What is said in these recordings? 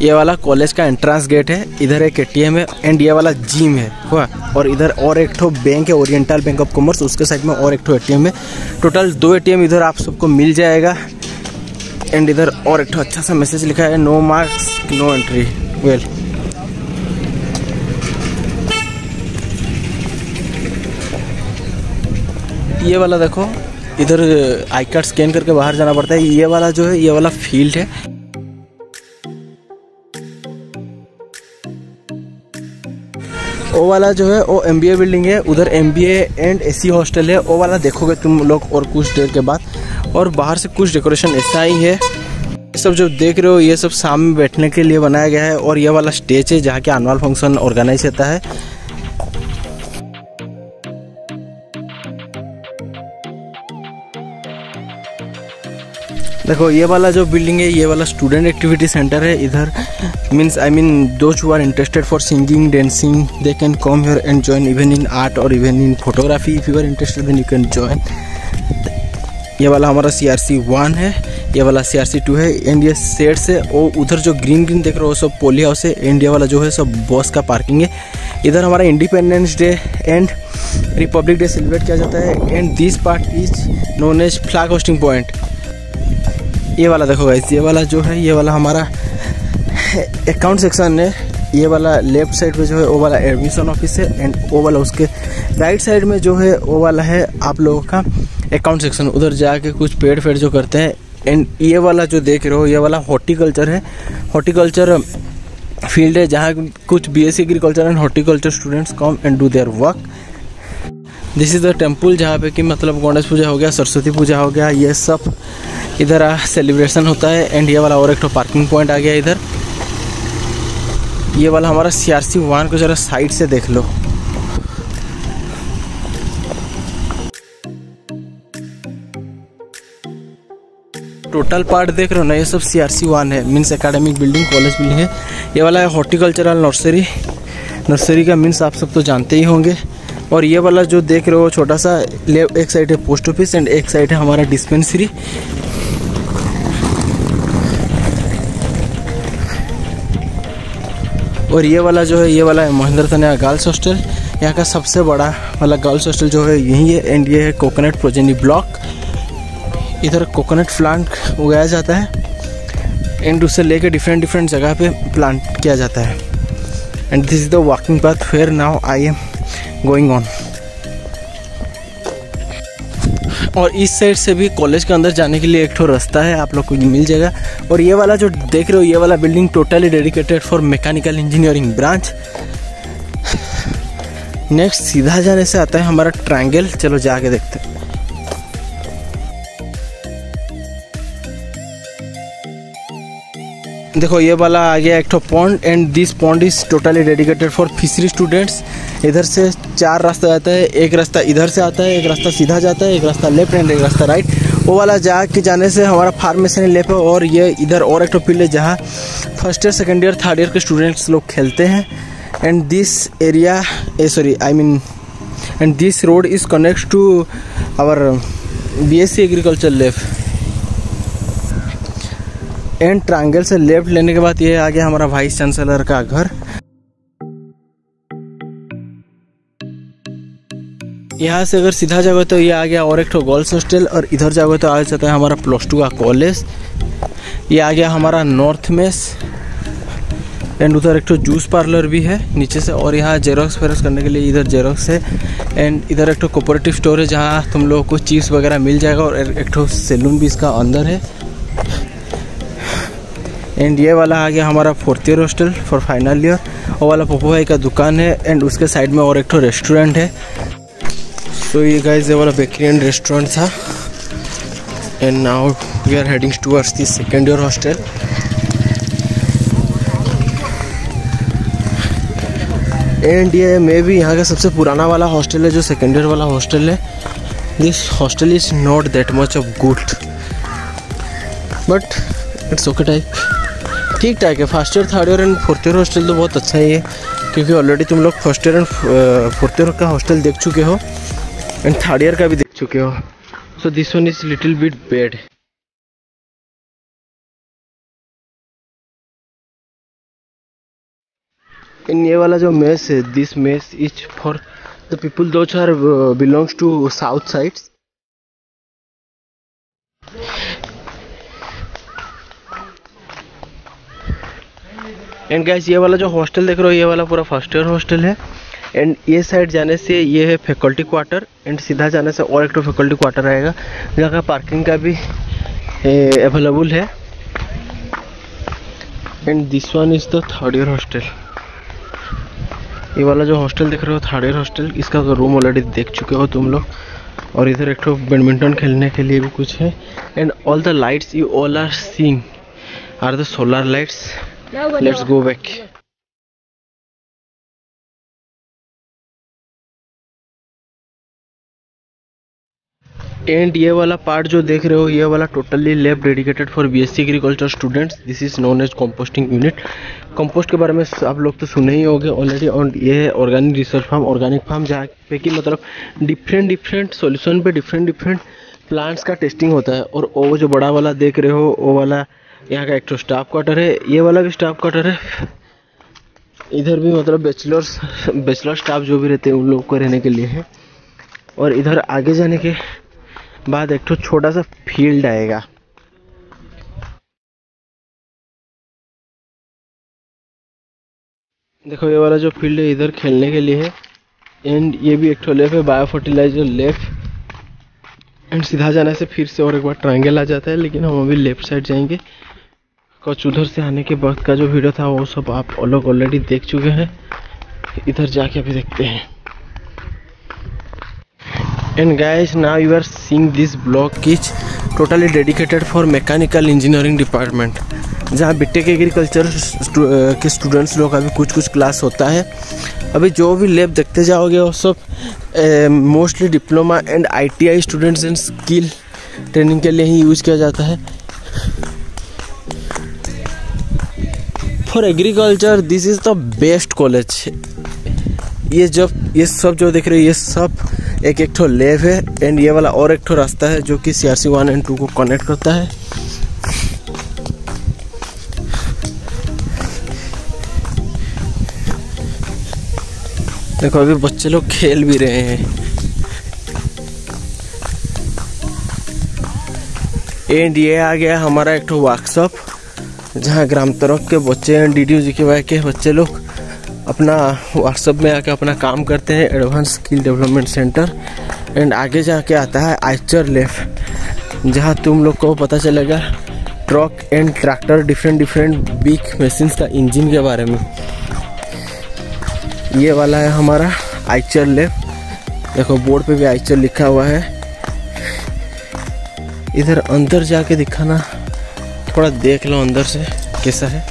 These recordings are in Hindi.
ये वाला कॉलेज का एंट्रेंस गेट है इधर एक एटीएम है एंड ये वाला जिम है हुआ और इधर और एक ठो बैंक है ओरिएंटल बैंक ऑफ कॉमर्स उसके साइड में और एक ठो एटीएम है टोटल दो एटीएम इधर आप सबको मिल जाएगा एंड इधर और एक ठो अच्छा सा मैसेज लिखा है no marks no entry well ये वाला देखो इधर आई कार्ड स्कैन करके बाहर जाना पड़ता है ये वाला जो है ये वाला फील्ड है ओ वाला जो है वो एम बिल्डिंग है उधर एम एंड ए हॉस्टल है ओ वाला देखोगे तुम लोग और कुछ देर के बाद और बाहर से कुछ डेकोरेशन ऐसा ही है ये सब जो देख रहे हो ये सब शाम में बैठने के लिए बनाया गया है और ये वाला स्टेज है जहाँ के एनुअल फंक्शन ऑर्गेनाइज होता है देखो ये वाला जो बिल्डिंग है ये वाला स्टूडेंट एक्टिविटी सेंटर है इधर means I mean those who are interested for singing dancing they can come here and join even in art और even in photography if you are interested then you can join ये वाला हमारा सी आर सी वन है ये वाला सी आर सी टू है एंड ये सेट्स से और उधर जो ग्रीन ग्रीन देख रहे हो सब पोली हाउस है एंड ये वाला जो है सब बस का पार्किंग है इधर हमारा independence day and republic day celebrate किया जाता है and this part is known as flag hoisting point ये वाला देखो गाइस ये वाला जो है ये वाला हमारा अकाउंट सेक्शन है ये वाला लेफ्ट साइड में जो है वो वाला एडमिशन ऑफिस है एंड वो वाला उसके राइट साइड में जो है वो वाला है आप लोगों का अकाउंट सेक्शन उधर जाके कुछ पेड़ फेड़ जो करते हैं एंड ये वाला जो देख रहे हो ये वाला हॉर्टिकल्चर है हॉर्टिकल्चर फील्ड है जहाँ कुछ B S agriculture and horticulture students come and do their work this is the temple जहाँ पे कि मतलब गणेश पूजा हो गया सरस्वती पूजा हो गया ये सब इधर सेलिब्रेशन होता है एंड ये वाला और एक तो पार्किंग पॉइंट आ गया इधर ये वाला हमारा सीआरसी वाहन को ज़रा साइड से देख लो टोटल पार्ट देख रहे हो ना ये सब सी आर सी वन है means academic building college building है ये वाला है हॉर्टिकल्चरल नर्सरी नर्सरी का मीन्स आप सब तो जानते ही होंगे और ये वाला जो देख रहे हो छोटा सा एक साइड है पोस्ट ऑफिस एंड एक साइड है हमारा डिस्पेंसरी और ये वाला जो है ये वाला है महेंद्र तनया गर्ल्स हॉस्टल यहाँ का सबसे बड़ा वाला गर्ल्स हॉस्टल जो है यही है एंड ये है कोकोनट प्रोजेनी ब्लॉक इधर कोकोनट प्लांट उगाया जाता है एंड उसे लेके डिफरेंट डिफरेंट जगह पे प्लांट किया जाता है and this is the walking path fair now I am going on और इस साइड से भी कॉलेज के अंदर जाने के लिए एक ठो रास्ता है आप लोग को मिल जाएगा और ये वाला जो देख रहे हो ये वाला building totally dedicated for mechanical engineering branch next सीधा जाने से आता है हमारा ट्रायंगल चलो जाके देखते हैं देखो ये वाला आ गया एक ठो pond and this pond is totally dedicated for fishery students इधर से चार रास्ता जाता है एक रास्ता इधर से आता है एक रास्ता सीधा जाता है एक रास्ता लेफ्ट एंड एक रास्ता राइट वो वाला जा के जाने से हमारा फार्मेशन लेप है और ये इधर और एक ठो फील्ड है जहाँ first year second year third year के स्टूडेंट्स लोग खेलते हैं and this area uh sorry I mean and this road is connect to our B S C agriculture lab and triangle से लेफ्ट लेने के बाद ये आ गया हमारा वाइस चांसलर का घर यहाँ से अगर सीधा जाओगे तो ये आ गया और एक गर्ल्स हॉस्टल और इधर जाओगे तो आ जाता है हमारा प्लस टू का कॉलेज ये आ गया हमारा नॉर्थ मेस एंड उधर एक जूस पार्लर भी है नीचे से और यहाँ जेरोक्स फेरक्स करने के लिए इधर जेरोक्स है एंड इधर एक कोपरेटिव स्टोर है जहाँ तुम लोगों को चिप्स वगैरह मिल जाएगा और एक सैलून भी इसका अंदर है एंड ये वाला आ गया हमारा fourth year hostel for final year और वाला पप्पू भाई का दुकान है एंड उसके साइड में और एक रेस्टोरेंट है सो ये गाइज ये वाला बेकरी एंड रेस्टोरेंट था and now we are heading towards the second year hostel and ये मे भी यहाँ का सबसे पुराना वाला हॉस्टल है जो सेकेंड ईयर वाला हॉस्टल है this hostel is not that much of good but it's okay type ठीक ठाक है first year third year and fourth year hostel तो बहुत अच्छा ही है क्योंकि ऑलरेडी तुम लोग first year and fourth year का हॉस्टल देख चुके हो एंड थर्ड ईयर का भी देख चुके हो so this one is little bit bad in ये वाला जो मेस है this mess is for the people those are belongs to south sides and guys ये वाला जो हॉस्टल देख रहे हो ये वाला पूरा फर्स्ट ईयर हॉस्टल है एंड ये साइड जाने से ये है फैकल्टी क्वार्टर एंड सीधा जाने से और एक तो फैकल्टी क्वार्टर आएगा जहाँ का पार्किंग का भी अवेलेबल है and this one is the third year hostel ये वाला जो हॉस्टल देख रहे हो थर्ड ईयर हॉस्टल इसका रूम ऑलरेडी देख चुके हो तुम लोग और इधर एक तो बैडमिंटन खेलने के लिए भी कुछ है and all the lights you all are seeing are the solar lights Let's go back. And ये वाला पार्ट जो देख रहे हो ये वाला totally lab dedicated for BSc agriculture students this is known as composting unit compost के बारे में आप लोग तो सुने ही होंगे ऑलरेडी और ये है organic research farm organic farm जहाँ पे कि मतलब डिफरेंट डिफरेंट सॉल्यूशन पे डिफरेंट डिफरेंट प्लांट्स का टेस्टिंग होता है और वो जो बड़ा वाला देख रहे हो वो वाला यहाँ का एक तो स्टाफ क्वार्टर है ये वाला भी स्टाफ क्वार्टर है इधर भी मतलब बैचलर्स बैचलर स्टाफ जो भी रहते हैं उन लोग को रहने के लिए है और इधर आगे जाने के बाद एक तो छोटा सा फील्ड आएगा देखो ये वाला जो फील्ड है इधर खेलने के लिए है एंड ये भी एक तो लेफ है बायो फर्टिलाइजर लेफ एंड सीधा जाने से फिर से और एक बार ट्रायंगल आ जाता है लेकिन हम अभी लेफ्ट साइड जाएंगे कुछ उधर से आने के वक्त का जो वीडियो था वो सब आप लोग ऑलरेडी देख चुके हैं इधर जाके अभी देखते हैं and guys now you are seeing this block which totally dedicated for mechanical engineering department जहाँ बिटेक एग्रीकल्चर e के स्टूडेंट्स लोग अभी कुछ कुछ क्लास होता है अभी जो भी लेब देखते जाओगे वो सब mostly diploma and ITI students and skill training के लिए ही यूज़ किया जाता है for agriculture this is the best college ये जब ये सब जो देख रहे हो ये सब एक एक ठो लेव है एंड ये वाला और एक ठो रास्ता है जो कि C R C one and two को कनेक्ट करता है देखो अभी बच्चे लोग खेल भी रहे हैं एंड ये आ गया हमारा एक वर्कशॉप जहाँ ग्राम तरफ के बच्चे हैं डी डी के वाई के बच्चे लोग अपना व्हाट्सअप में आके अपना काम करते हैं advance skill development centre and आगे जाके आता है आइचर लेफ जहाँ तुम लोग को पता चलेगा truck and tractor different different big machines का इंजन के बारे में ये वाला है हमारा आइचर लेफ देखो बोर्ड पे भी आइचर लिखा हुआ है इधर अंदर जाके दिखाना थोड़ा देख लो अंदर से कैसा है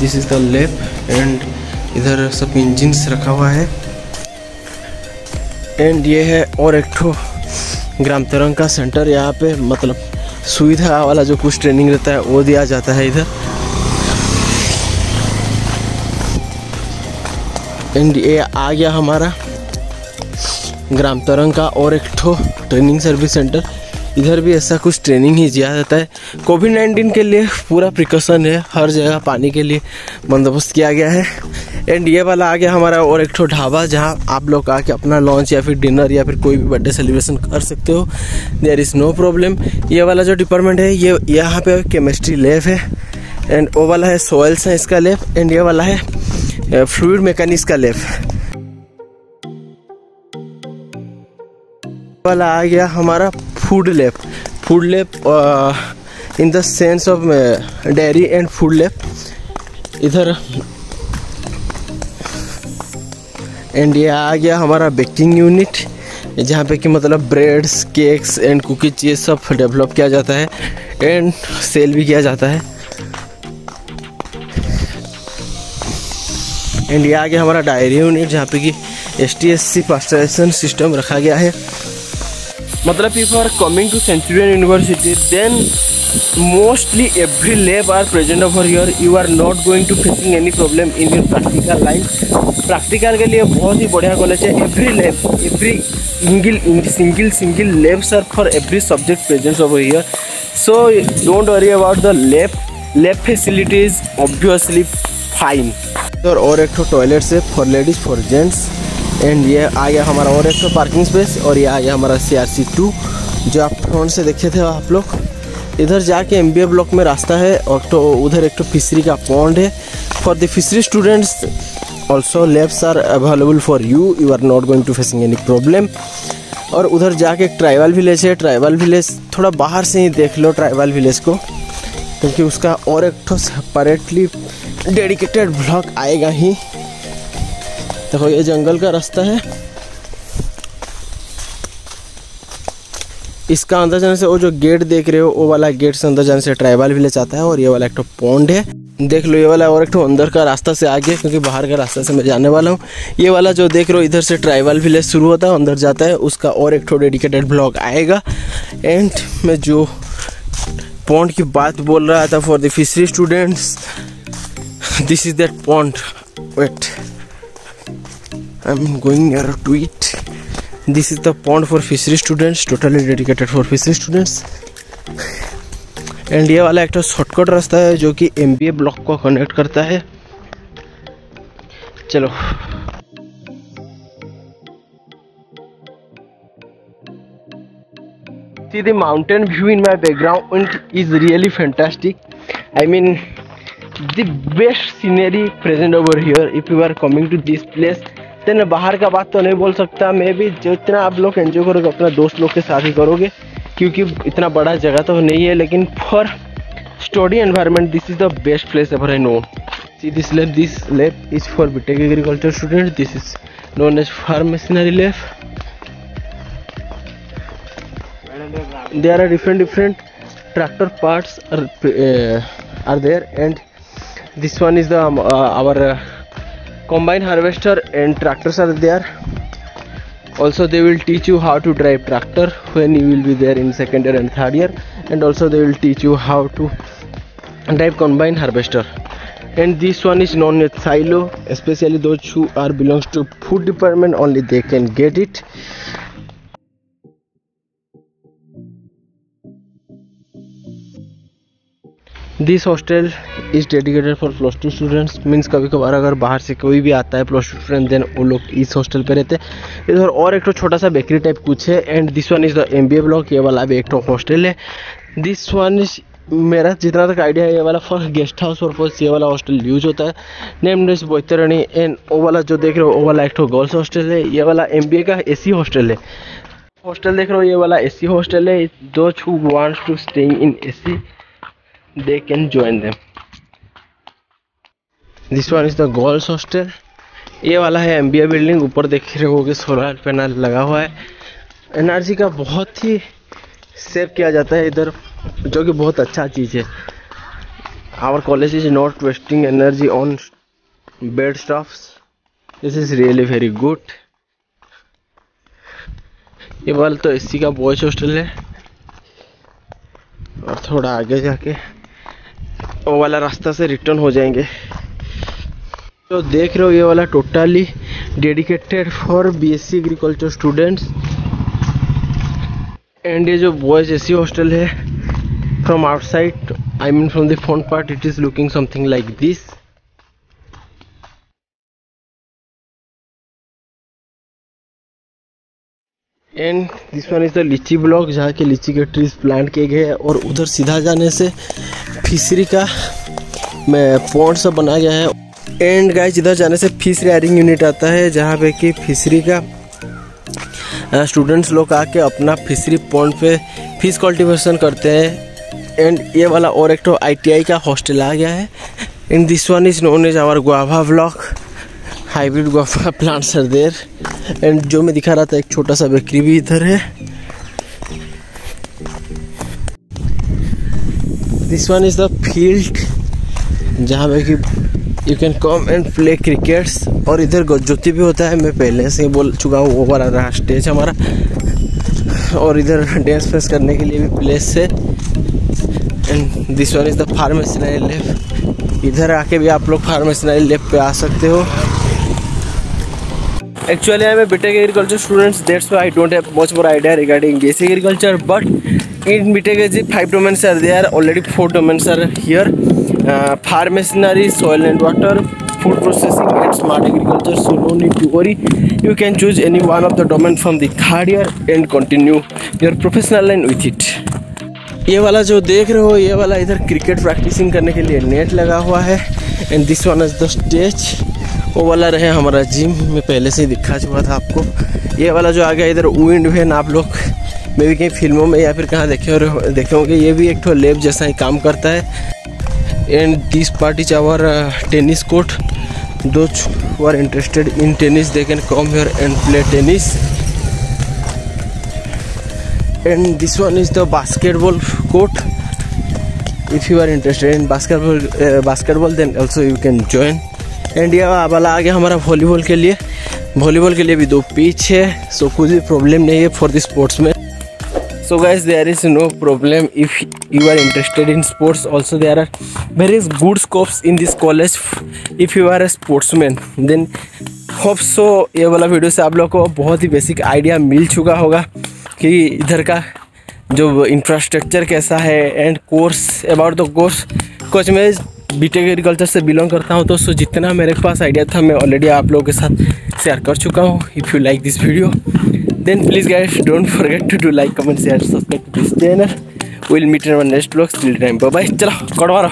this is the lab and इधर सब इंजिन रखा हुआ है एंड ये है और एक ठो ग्राम तरंग का सेंटर यहाँ पे मतलब सुविधा वाला जो कुछ ट्रेनिंग रहता है वो दिया जाता है इधर एंड ये आ गया हमारा ग्राम तरंग का और एक ठो ट्रेनिंग सर्विस सेंटर इधर भी ऐसा कुछ ट्रेनिंग ही दिया जाता है कोविड नाइन्टीन के लिए पूरा प्रिकॉशन है हर जगह पानी के लिए बंदोबस्त किया गया है एंड ये वाला आ गया हमारा और एक ठो ढाबा जहाँ आप लोग आके अपना लॉन्च या फिर डिनर या फिर कोई भी बर्थडे सेलिब्रेशन कर सकते हो देयर इज़ नो प्रॉब्लम ये वाला जो डिपार्टमेंट है ये यहाँ पे केमिस्ट्री लैब है एंड वो वाला है सोयल साइंस का लैब एंड ये वाला है फ्लूड मैकेनिक्स का लैब वाला आ गया हमारा food lab food lab in uh, in of dairy and food lab इधर एंड ये आ गया हमारा बेकिंग यूनिट जहाँ पे कि मतलब ब्रेड्स केक्स एंड कुकीज ये सब डेवलप किया जाता है एंड सेल भी किया जाता है एंड ये आ गया हमारा डायरी यूनिट जहाँ पे कि S T S C pasteurization system रखा गया है मतलब if are coming to Centurion University then mostly every lab are present of over your you are not going to facing any problem in your practical life practical के लिए बहुत ही बढ़िया कॉलेज है every lab every single single single labs are for every subject present over your so don't worry about the lab lab facility is obviously fine और एक टॉयलेट से for ladies for gents and ये आ गया हमारा और एक पार्किंग स्पेस और ये आ गया हमारा सी आर सी टू जो आप फ्रंट से देखे थे आप लोग इधर जाके एम ब्लॉक में रास्ता है और तो उधर एक तो फिशरी का पॉन्ड है for the fishery students also labs are available for you you are not going to facing any problem और उधर जाके एक ट्राइबल विलेज है ट्राइबल विलेज थोड़ा बाहर से ही देख लो ट्राइबल विलेज को क्योंकि उसका और एक तो सेपरेटली डेडिकेटेड ब्लॉक आएगा ही देखो ये जंगल का रास्ता है इसका अंदर जाने से वो जो गेट देख रहे हो वो वाला गेट से अंदर जाने से ट्राइबल विलेज आता है और ये वाला एक पॉन्ड है देख लो ये वाला और एक तो अंदर का रास्ता से आ गया क्योंकि बाहर का रास्ता से मैं जाने वाला हूँ ये वाला जो देख रहे हो इधर से ट्राइबल विलेज शुरू होता है अंदर जाता है उसका और एक तो डेडिकेटेड ब्लॉग आएगा एंड मैं जो पॉन्ड की बात बोल रहा था for the fishery students this is that pond wait I am going uh tweet this is the point for fishery students totally dedicated for fishery students and ये वाला एक शॉर्टकट तो रास्ता है जो कि एम बी ए ब्लॉक को कनेक्ट करता है चलो see the mountain view in my background is really fantastic I mean the best scenery present over here if you are coming to this place इतने बाहर का बात तो नहीं बोल सकता मैं भी जितना आप लोग एंजॉय करोगे अपना दोस्त लोग के साथ ही करोगे क्योंकि इतना बड़ा जगह तो नहीं है लेकिन for study environment this is the best place ever I know see this lab this lab is for BTech agriculture student this is known as farm machinery lab they are are different different tractor parts are there and this one is the our uh, combine harvester and tractors are there also they will teach you how to drive tractor when you will be there in second year and third year and also they will teach you how to drive combine harvester and this one is known as silo especially those who are belongs to food department only they can get it this hostel is dedicated for plus two students means कभी कभार अगर बाहर से कोई भी आता है प्लस टू स्टूडेंट देन वो लोग इस हॉस्टल पे रहते हैं इधर और एक तो छोटा सा बेकरी टाइप कुछ है and this one is the M B A block ये वाला भी एक तो हॉस्टल है दिस वन इज मेरा जितना तक आइडिया है ये वाला फर्स्ट गेस्ट हाउस और फर्स्ट ये वाला हॉस्टल यूज होता है नेम इज बोतरणी एंड वो वाला जो देख रहे हो वो वाला एक तो गर्ल्स हॉस्टल है ये वाला एम बी ए का ए सी हॉस्टल है हॉस्टल देख रहे हो ये वाला ए सी हॉस्टल है those who wants to staying in A C they can join them this one is the girls hostel ये वाला है एम बिल्डिंग ऊपर देख रहे हो कि सोलर पैनल लगा हुआ है एनर्जी का बहुत ही सेव किया जाता है इधर जो कि बहुत अच्छा चीज़ है our college is not wasting energy on bad stuff this is really very good ये वाला तो एसी का बॉयज हॉस्टल है और थोड़ा आगे जाके वो वाला रास्ता से रिटर्न हो जाएंगे तो देख रहे हो ये वाला totally dedicated for BSc agriculture students and ये जो बॉयज ए हॉस्टल है from outside I mean from the front part it is looking something like this and this one is the litchi block जहाँ के लीची के ट्रीज प्लांट किए गए हैं और उधर सीधा जाने से फिशरी का पॉइंट पॉन्ड सा बनाया गया है एंड गाइज इधर जाने से फिश रेयरिंग यूनिट आता है जहाँ पे कि फिशरी का स्टूडेंट्स लोग आके अपना फिशरी पॉइंट पे फिश कल्टिवेशन करते हैं एंड ये वाला और एक तो आईटीआई का हॉस्टल आ गया है and this one is known is our guava block hybrid guava plants are there and जो मैं दिखा रहा था एक छोटा सा बेकरी भी इधर है this one is the field जहाँ पे कि you can come and play crickets और इधर ज्योति भी होता है मैं पहले से ही बोल चुका हूँ वो वाला रहा स्टेज हमारा और इधर डांस फेस करने के लिए भी प्लेस है and this one is the farm machinery lab इधर आके भी आप लोग फार्मेशनरी लेब पे आ सकते हो actually I am BTech agriculture students that's I don't have much more idea regarding basic agriculture but BTech BTEC five domains are there already four domains are here farm machinery soil and water food processing and smart agriculture so no need to worry you can choose any one of the domain from the third year and continue your professional and with it ये वाला जो देख रहे हो ये वाला इधर क्रिकेट प्रैक्टिसिंग करने के लिए नेट लगा हुआ है and this one is the stage वो वाला रहे हमारा जिम में पहले से ही दिखा चुका था आपको ये वाला जो आ गया इधर विंड वैन आप लोग मे भी कहीं फिल्मों में या फिर कहाँ देखे हो देखे होंगे ये भी एक लेब जैसा ही काम करता है and this part is our uh, tennis court those who are interested in tennis they can come here and play tennis and this one is the basketball court if you are interested in basketball uh, basketball then also you can join and ये वाला आ गया हमारा वॉलीबॉल के लिए वॉलीबॉल के लिए भी दो पिच है सो कुछ भी प्रॉब्लम नहीं है फॉर दिस स्पोर्ट्स में so guys there is no problem if you are interested in sports also there are very good scopes in this college if you are a sportsman then hope so ये वाला वीडियो से आप लोग को बहुत ही बेसिक आइडिया मिल चुका होगा कि इधर का जो इंफ्रास्ट्रक्चर कैसा है and course about the course कुछ मैं बीटेक एग्रीकल्चर से बिलोंग करता हूँ तो सो जितना मेरे पास आइडिया था मैं ऑलरेडी आप लोगों के साथ शेयर कर चुका हूँ if you like this video then please guys don't forget to do like comment share subscribe to this channel we'll meet in our next vlog till time bye bye chalo kodwaro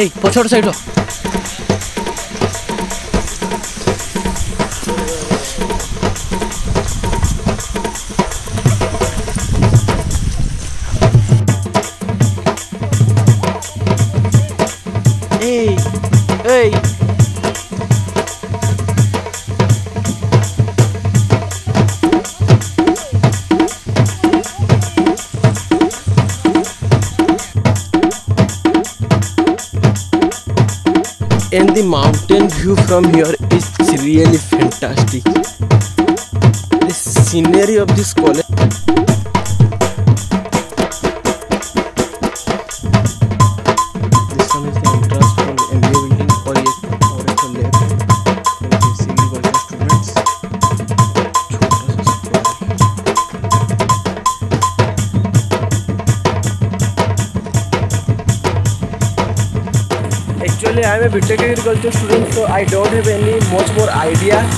এই পছর side Mountain view from here is really fantastic. The scenery of this college I am a BTech agriculture student, so I don't have any much more idea